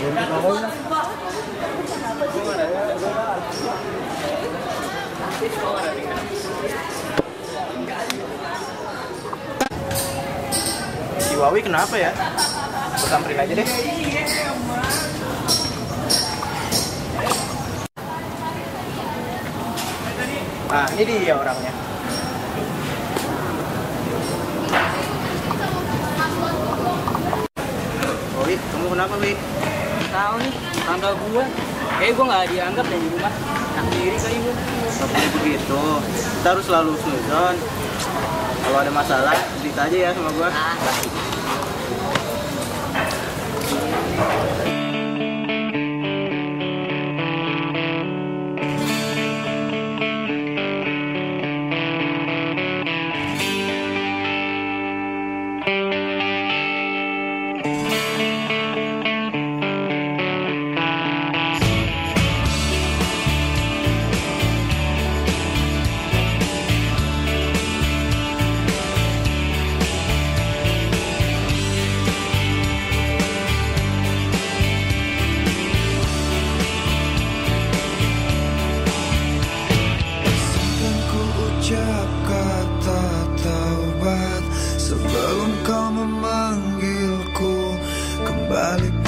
Si Wawi kenapa ya? Bersamperin aja deh. Nah, ini dia orangnya. Oi, kamu kenapa, Wi? tahu nih tangga gua. Kayak gua nggak dianggap deh di rumah. Nah, Sendiri kali gua. Nggak boleh begitu. Kita harus selalu suzon. Kalau ada masalah cerita aja ya sama gua. Ah. vale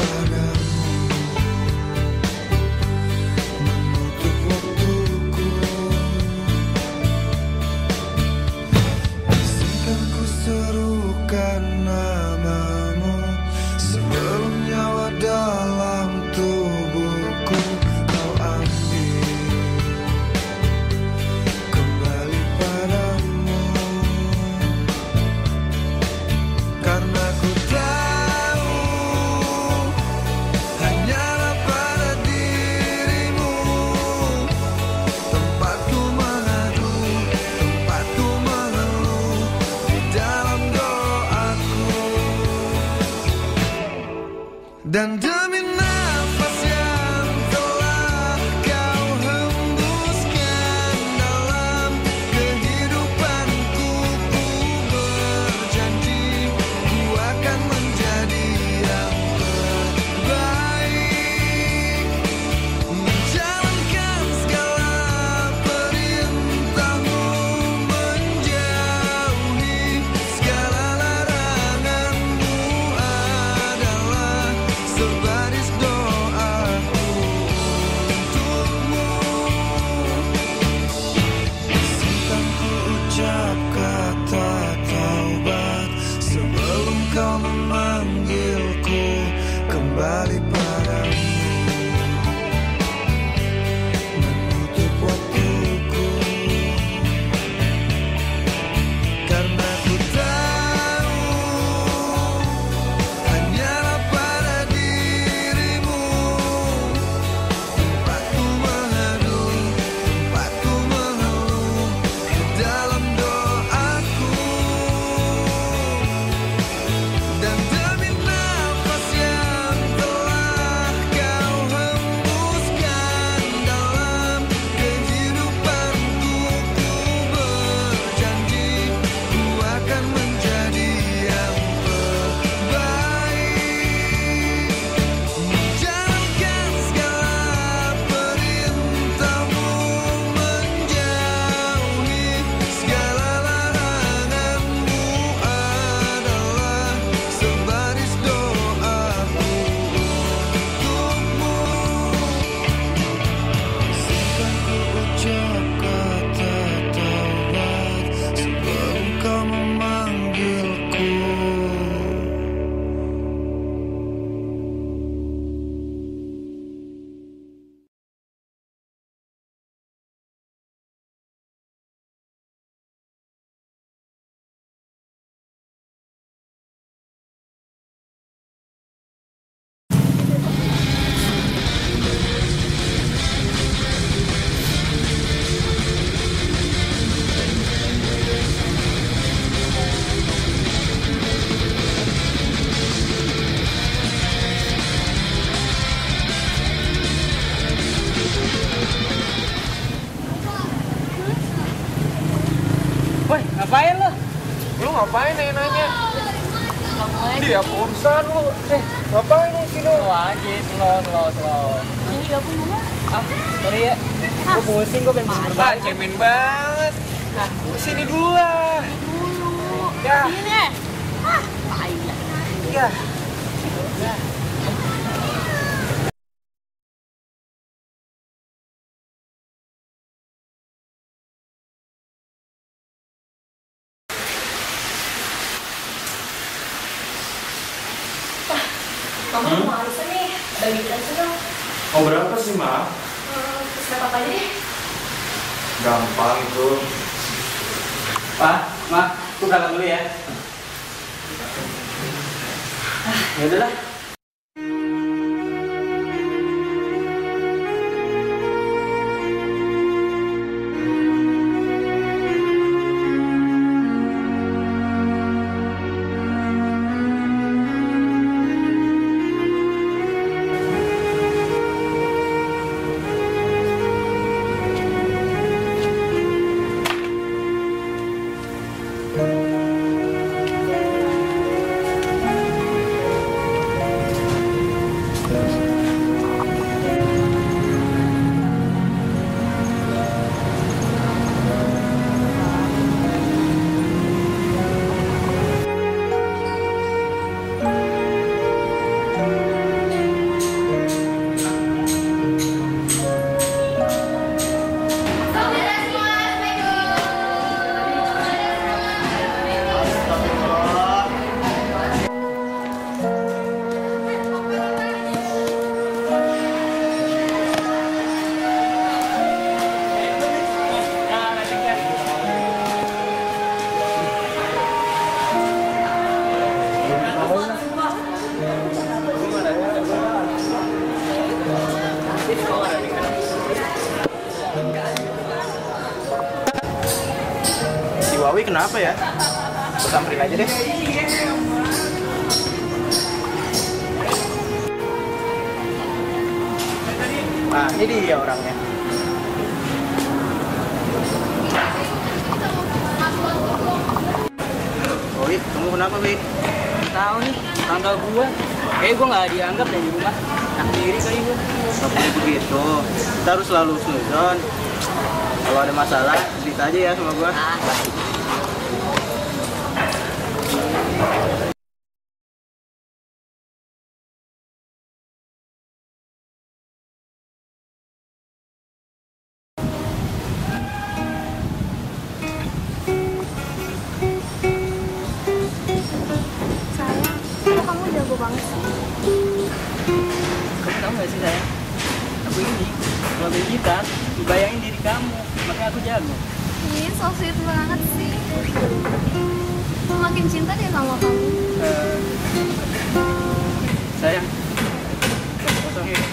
ngapain lu? Lu ngapain nih nanya? Dia pulsan lu. Eh, ngapain nih sini? Slow aja, slow, slow, slow. Ini gak punya pun Ah, sorry ya. Ah. Gue pusing, gue pengen pusing banget. Cemen banget. Nah, gue sini dulu lah. Dulu. Ya. Sini deh. Ah, pahit ya. Ya. Pak, Ma, aku berangkat dulu ya. Ah, ya udahlah. Wawi kenapa ya? Aku samperin aja deh. Nah, ini dia orangnya. Wawi, kamu kenapa, Wi? Tahu nih, tanggal gua. Eh, gua nggak dianggap di rumah. Diri kali gua. Gak boleh begitu. Kita harus selalu suzon. Kalau ada masalah, cerita aja ya sama gua. Ah, banget sih? kamu tahu nggak sih sayang? Aku ini kalau gitar, bayangin diri kamu, makanya aku jago. Ini so sweet banget sih. Makin cinta deh sama kamu. Eh, sayang, kosong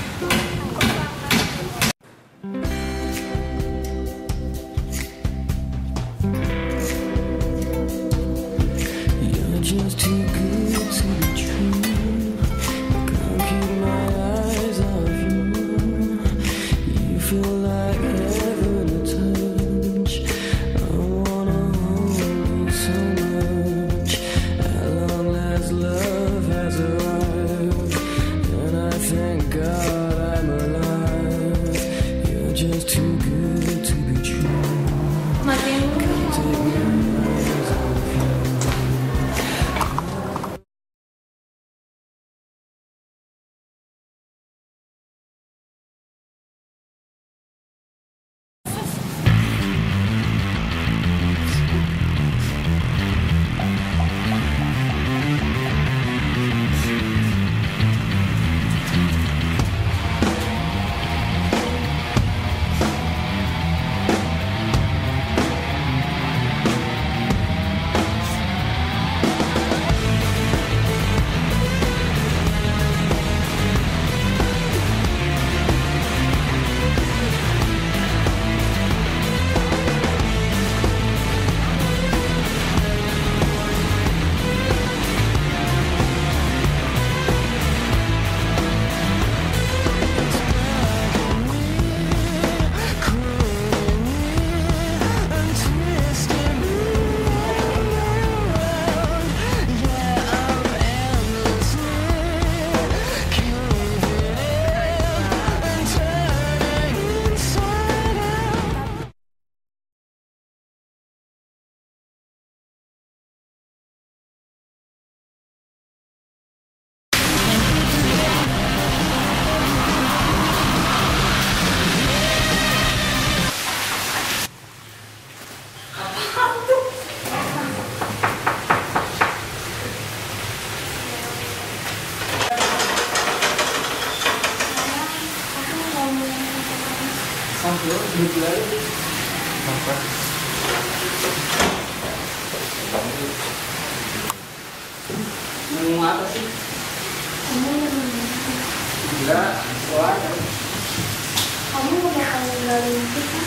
ninggalin kita.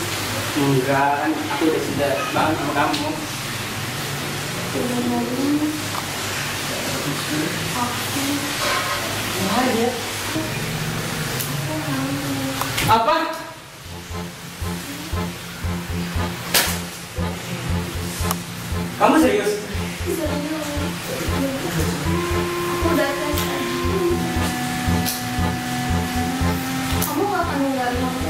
Enggak, kan aku udah cinta banget sama kamu Sebenarnya aku hamil. Apa? Kamu serius? Serius. Aku udah tes. Kamu gak akan ninggalin aku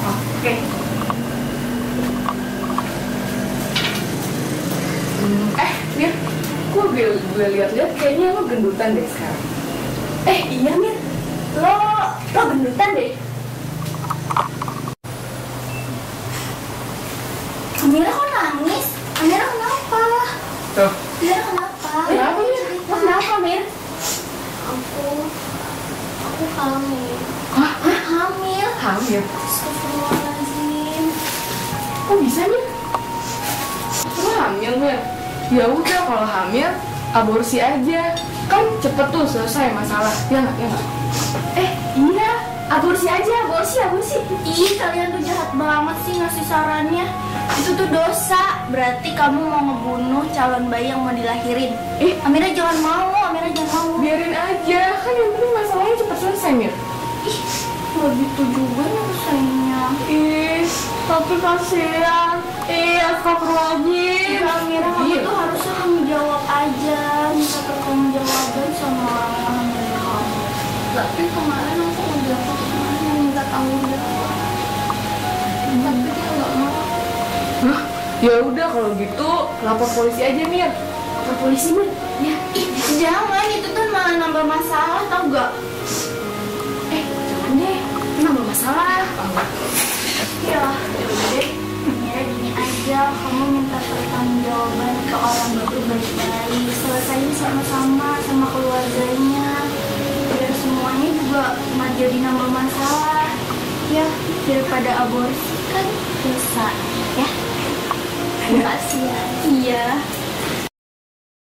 Oke. Hmm, eh, Mir, gue, gue lihat-lihat kayaknya lo gendutan deh sekarang. Eh, iya Mir. Lo, lo gendutan deh. Amira kok nangis? Amira kenapa? Tuh, Amira kenapa? kenapa Mir? Lo kenapa Mir? Aku, aku hamil. Hah? Hah, hamil? Hamil? Kok bisa Mir? Lo hamil Mir? Ya udah kalau hamil, aborsi aja. Kan cepet tuh selesai masalah. Ya nggak? Ya nggak? Eh, iya. Aborsi aja, aborsi, aborsi. Ih, kalian tuh jahat banget sih ngasih sarannya. Itu tuh dosa. Berarti kamu mau ngebunuh calon bayi yang mau dilahirin. Eh. Amira jangan mau, Amira jangan mau. Biarin aja, kan yang penting masalahnya cepet selesai Mir. Ih, nggak gitu juga nyelesainnya. Ih, tapi kasihan. Ih, astagfirullahaladzim. Ya, Amira, kamu Iya. tuh harusnya tanggung jawab aja. Minta pertanggungjawaban sama orang hamil kamu. Tapi kemarin aku udah ke rumahnya minta tanggung jawab. Tapi dia nggak mau. Hah? Ya udah kalau gitu lapor polisi aja Mir. ke polisi Mir ya ih jangan itu tuh malah nambah masalah tau gak keluarganya biar semuanya juga nggak jadi nambah masalah ya daripada aborsi kan dosa ya Terima kasih ya. Iya.